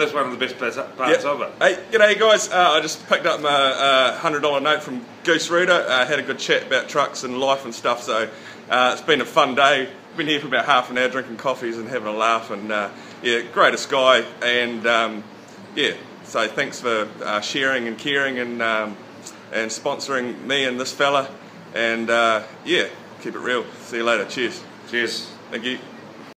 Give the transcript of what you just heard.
That's one of the best parts parts of it. Hey, g'day guys. Uh, I just picked up my uh, $100 note from Goose Reader. Uh, had a good chat about trucks and life and stuff, so uh, it's been a fun day. Been here for about half an hour drinking coffees and having a laugh, and uh, yeah, greatest guy. And um, yeah, so thanks for uh, sharing and caring and, um, and sponsoring me and this fella. And uh, yeah, keep it real. See you later. Cheers. Cheers. Thank you.